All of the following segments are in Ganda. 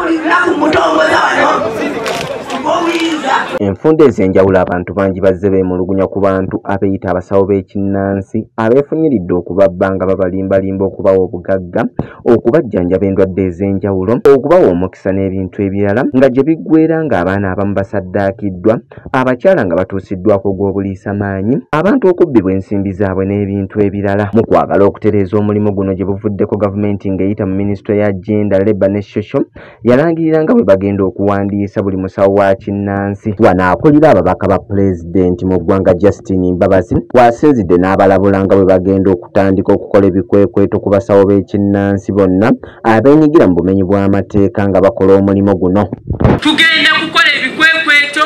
buli lunaku mutongoza wano ng'obuyinza enfunda ez'enjawulo abantu bangi bazze beemulugunya ku bantu abeeyita abasawo b'ekinnansi abeefunyiridde okubabba nga babalimbalimba okubawa obugagga okubajjanjaba endwadde ez'enjawulo okubawa omukisa n'ebintu ebirala nga gye biggwera ng'abaana abamu basaddaakiddwa abakyala nga batuusiddwako ogw'obuliisamaanyi abantu okubbibwa ensimbi zaabwe n'ebintu ebirala mu kwagala okutereeza omulimu guno gye buvuddeko gavumenti ng'eyita mu minisitule ya genda leba ne shosho yalangirira nga bwe bagenda okuwandiisa buli musawo wa kinnansi. Wano akulira ababaka ba pulezidenti mu ggwanga justin mbabazi bw'asinzidde n'abalabula nga bwe bagenda okutandika okukola ebikwekweto ku basawo b'ekinnansi bonna abeenyigira mu bumenyi bw'amateeka nga bakola omulimu guno. Tugenda kukola ebikwekweto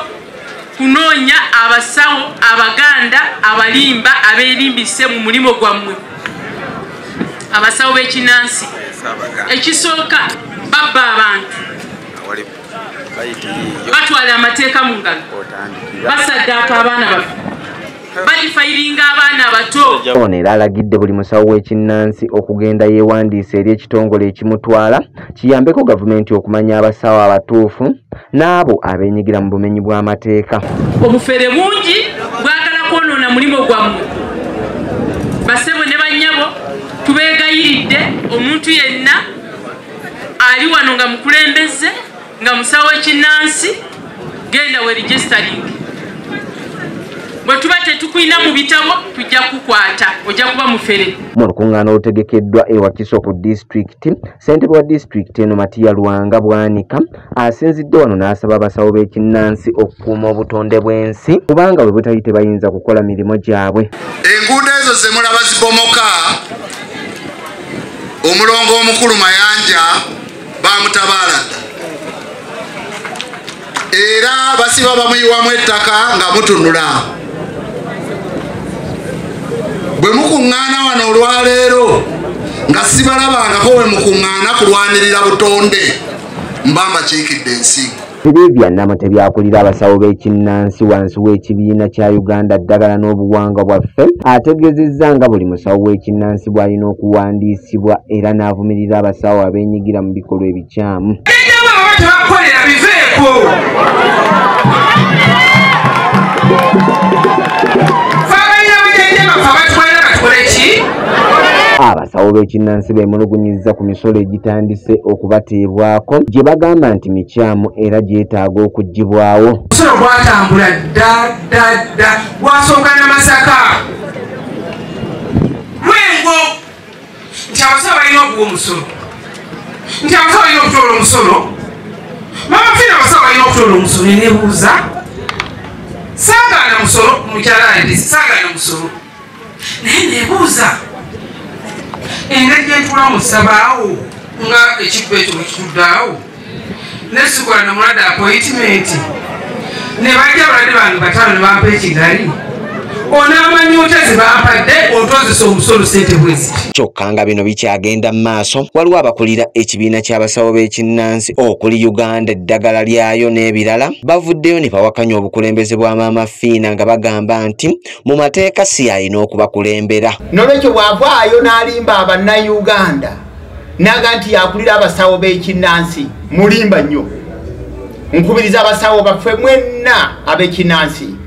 kunoonya abasawo abaganda abalimba abeerimbise mu mulimu gwammwe. Abasawo b'ekinnansi ekisooka babba abantu batwala amateeka mu ngalo. Basaddaaka abaana baffe. Balifayiringa abaana abato ono era alagidde buli musawo w'ekinnansi okugenda yeewandiisa eri ekitongole ekimutwala kiyambeko gavumenti okumanya abasawo abatuufu n'abo abeenyigira mu bumenyi bw'amateeka. Obufere bungi bwagala kwonoona mulimu gwammwe basebo ne bannyabo tubeegayiridde omuntu yenna ali wano nga mukulembeze nga musawo w'ekinnansi genda we registering. Bwe tuba tetukwina mu bitabo tujja kukwata ojja kuba mufere. Mu lukuŋŋaana olutegekeddwa ewakiso ku disitulikiti ssentebe wa disitulikiti eno matiya lwanga bwanika asinzidde wano n'asaba abasawo b'ekinnansi okukuuma obutonde bw'ensi kubanga bwe butali tebayinza kukola mirimu gyabwe. Enguudo ezo ze mulaba zibomoka omulongo omukulu mayanja bamutabaala. dda era basiba bamuyiwamu ettaka nga mutunula. Bwe mukuŋŋaana wano olwaleero nga sibalabangako bwe mukuŋŋaana kulwanirira butonde mba mbakiikidde ensingo sirivia namute byakulira abasawo b'ekinnansi wansi w'ekibiina kya uganda ddagala n'obuwangwa bwaffe ategeezezza nga buli musawo w'ekinnansi bw'alina okuwandiisibwa era n'avumirira abasawo abeenyigira mu bikolwa ebikyamu. Ebyaba baba tebakolera abasawo b'ekinnansi beemulugunyizza ku misolo egitandise okubateebwako gye bagamba nti mikyamu era gyetaaga okuggibwawo omusolo gwatambula dda dda dda gwasooka namasaka. Lwengo nti abasawo balina okuwa omusolo nti abasawo balina okutoola omusolo mamafina abasawo balina okutoola omusolo nebuuza saagaana musolo mukyalandi saagaana musolo naye nebuuza engeri gyentula musabaawo nga ekibba ekyo bwekituddaawo nesikola namulade appointment ne bajja abalade bange bataano ne bampa ekigali onaamanyi otya zebampadde otozesa omusolo sente bweziti kyokka nga bino bikyagenda mu maaso waliwo abakulira ekibiina ky'abasawo b'ekinnansi okuli uganda eddagala lyayo n'ebirala bavuddeyo ne bawakanya obukulembeze bwa maama fiina nga bagamba nti mu mateeka si alina okubakulembera. Nolwekyo bw'avaayo n'alimba abannayuganda naga nti yakulira abasawo b'ekinnansi mulimba nnyo. Nkubiriza abasawo baffe mwenna ab'ekinnansi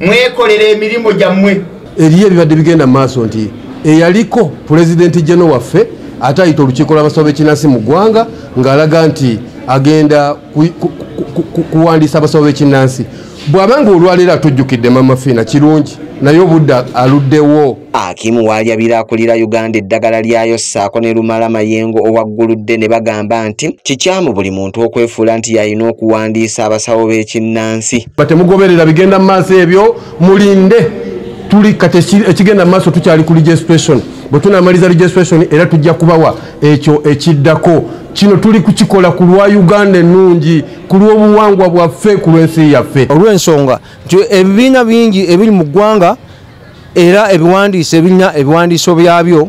mwekolera emirimu gyammwe. Eriyo ebibadde bigenda mu maaso nti eyaliko pulezidenti jeno waffe ate ayita olukiiko lw'abasawo b'ekinnansi mu ggwanga ng'alaga nti agenda ku- ku- ku- ku- kuwandiisa abasawo b'ekinnansi bw'aba nga olwaleero atujjukidde mama fiina kirungi naye obudde aluddewo. Akimu waalyabira akulira uganda eddagala lyayo ssaako ne lumala mayengo owagguludde ne bagamba nti kikyamu buli muntu okwefuula nti yalina okuwandiisa abasawo b'ekinnansi. Batemugoberera bigenda mu maaso ebyo mulinde. Tuli kati eki- ekigenda mu maaso tukyali ku registration. Bwe tunamaliza registration era tujja kubawa ekyo ekiddako. Kino tuli kukikola ku lwa uganda ennungi ku lw'obuwangwa bwaffe ku lw'ensi yaffe. Olw'ensonga nti ebibiina bingi ebiri mu ggwanga era ebiwandiisa ebirina ebiwandiiso byabyo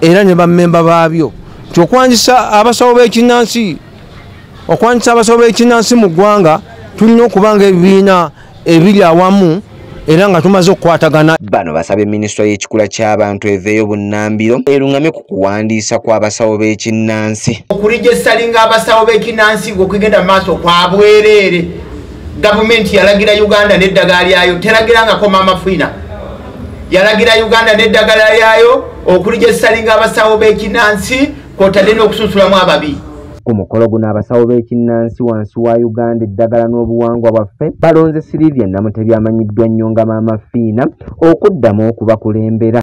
era ne bammemba baabyo. Nti okwanjisa abasawo b'ekinnansi okwanjisa abasawo b'ekinnansi mu ggwanga tulina okuba nga ebibiina ebiri awamu era nga tumaze okukwatagana. Bano basabye minisitule y'ekikula ky'abantu eveeyo bunnambiro eruŋŋamye ku kuwandiisa kw'abasawo b'ekinnansi. Okuligesa linga abasawo b'ekinansi ngaokugenda mu maaso kwa bwereere. Gavumenti yalagira uganda n'eddagala lyayo teragirangako maamafiina yalagira uganda n'eddagala lyayo okuligesa linga abasawo b'ekinansi kwotadde n'okusunsulamu ababi ku mukolo guno. Abasawo b'ekinnansi wansi wa uganda eddagala n'obuwangwa bwaffe balonze sirivia namutebi amanyiddwa nnyo nga maama fiina okuddamu okubakulembera